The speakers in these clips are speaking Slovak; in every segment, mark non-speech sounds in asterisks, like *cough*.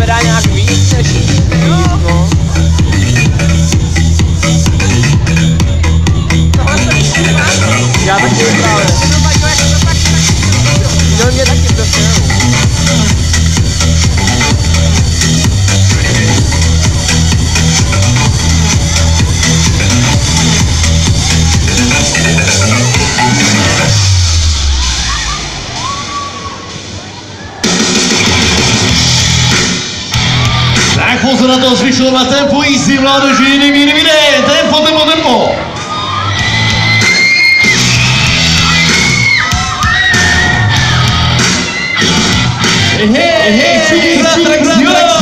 přijde mi, že se to zvedá nějak víc než víc, no. Já taky právě. No mě taky prostě, to, na tempo easy, mládeži, iným, iným, iným, tempo, tempo, tempo. Hej, hej, hej, hej, trakcio, trakcio. Must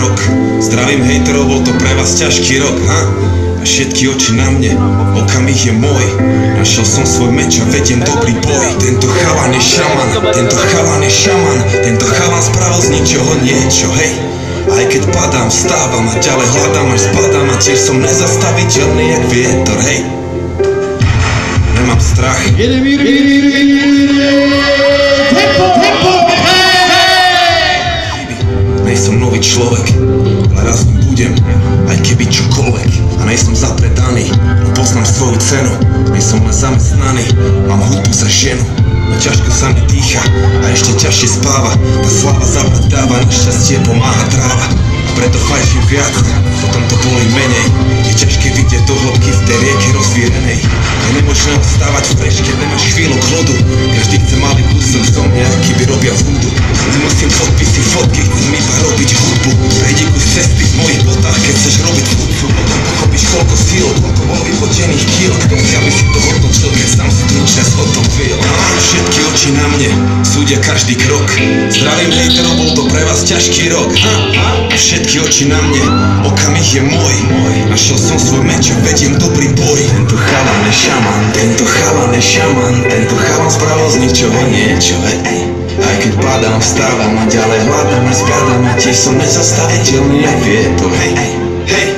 krok Zdravím hejterov, bol to pre vás ťažký rok, ha? A všetky oči na mne, okamih je môj Našiel som svoj meč a vediem dobrý boj Tento chalan je šaman, tento chalan je šaman Tento chalan spravil z ničoho niečo, hej aj keď padám, vstávam a ďalej hľadám až spadám A tiež som nezastaviteľný jak vietor, hej Nemám strach, Idem, idem, idem, idem, idem. Nejsom nový človek, ale raz ním budem, aj keby čokoľvek. A nejsom zapredaný, no poznám svoju cenu. Nejsom len zamestnaný, mám hudbu za ženu. No ťažko sa mi dýcha a ešte ťažšie spáva. Tá slava zapredáva, nešťastie pomáha tráva. A preto fajčím viac, potom to boli menej. Do hĺbky v tej rieke rozvírenej. Je nemožné odstávať v keď nemáš chvíľu klodu. Každý chce malý kúsok zo mňa, aký by robia vúdu. Nemusím podpisy, fotky, chcem iba robiť hudbu. Prejdi kus cesty v mojich botách, keď chceš robiť hudbu. Potom pochopíš koľko síl, koľko bolo vypotených kýl. Kto si, aby si to hodnotil, keď sám si to nič neshotovil. Všetky oči na mne, súdia každý krok Zdravím hejterov, bol to pre vás ťažký rok ha. Všetky oči na mne, okamih je môj Našiel som svoj meč vediem dobrý boj Tento chalan je šaman, tento chalan je šaman. Tento chalan spravil z ničoho niečo hej. Aj keď padám, vstávam a ďalej hľadám a zbadám A tiež som nezastaviteľný jak vietor hej, hej, hej.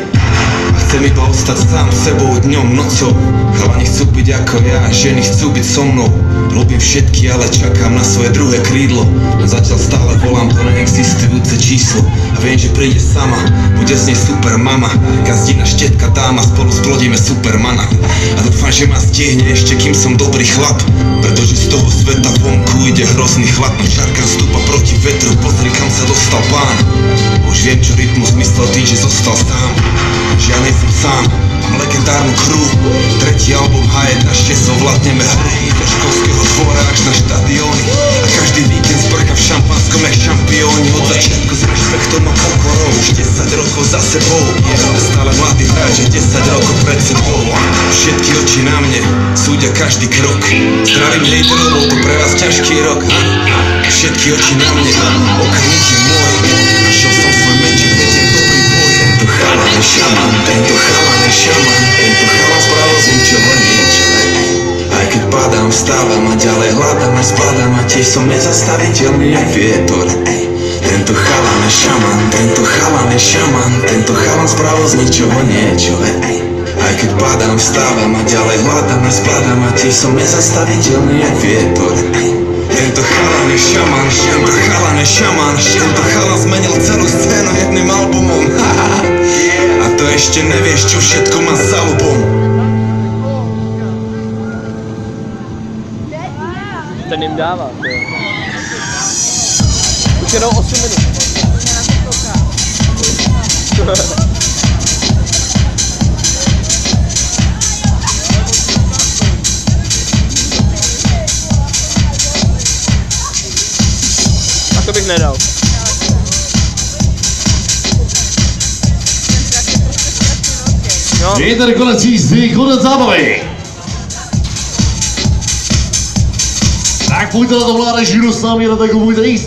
Chcem iba ostať sám sebou dňom, nocou Chalani chcú byť ako ja, ženy chcú byť so mnou. Ľúbim všetky, ale čakám na svoje druhé krídlo. Zatiaľ stále volám to neexistujúce číslo. A viem, že príde sama, bude z nej super mama Gazdina, štetka, dáma, spolu splodíme supermana. A dúfam, že ma stihne ešte, kým som dobrý chlap. Pretože z toho sveta vonku ide hrozný chlap. Čarka stúpa proti vetru, pozri kam sa dostal pán. Už viem, čo rytmus myslel tým, že zostal sám. Že ja nejsem sám, legendárnu crew Tretí album H1, ešte zvládneme hru Zo školského dvora až na štadióny. A každý víkend zbrka v šampanskom jak šampióni. Od začiatku s rešpektom a pokorou. Už 10 rokov za sebou. Stále mladý hráč a 10 rokov pred sebou. Všetky oči na mne, súdia každý krok. Zdravím hejterov, bol to pre vás ťažký rok? Všetky oči na mne, okamih je môj Našiel som svoj Je šaman, tento chalan je šaman Tento chalan spravil z ničoho niečo. Aj keď padám, vstávam a ďalej hľadám a zbadám A tiež som nezastaviteľný jak vietor. Tento chalan je šaman, tento chalan je šaman Tento chalan spravil z ničoho niečo. Aj keď padám, vstávam a ďalej hľadám a zbadám A tiež som nezastaviteľný jak vietor. Tento chalan je šaman, tento chalan je šaman Tento chalan zmenil celú scénu jedným albumom *laughs* to ešte nevieš, čo všetko má za album Ten to je. Už jenom 8 minut. *laughs* A to bych nedal. No, Je tady konec jízdy, konec zábavy. Tak pojďte na to mládeži, kdo s námi na tak pojďte jíst.